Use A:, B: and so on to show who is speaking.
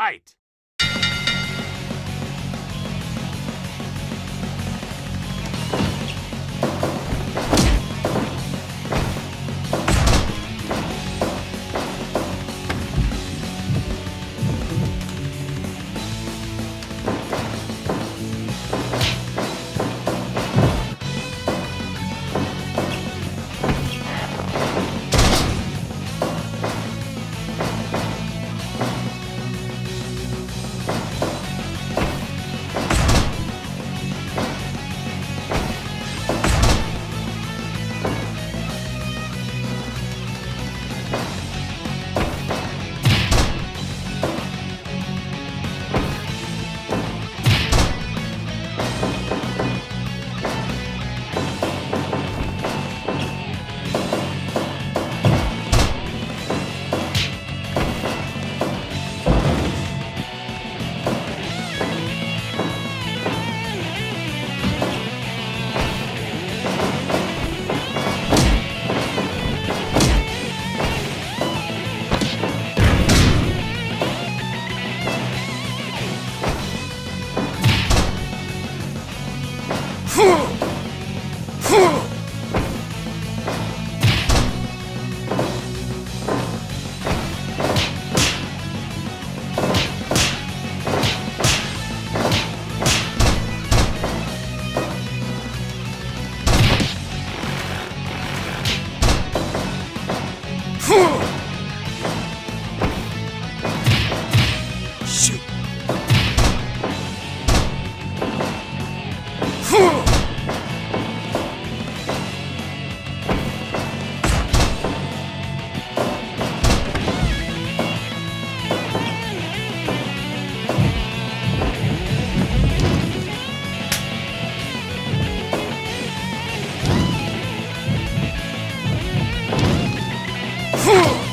A: Fight! Fool!